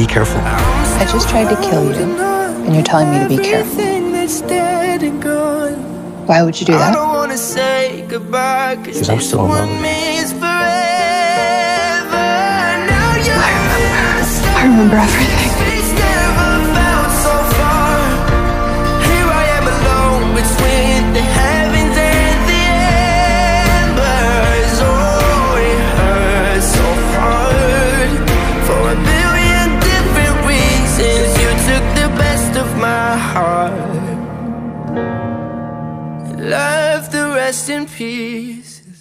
Be careful. I just tried to kill you, and you're telling me to be careful. Why would you do that? Because I'm still in love with you. I remember everything. Love the rest in peace.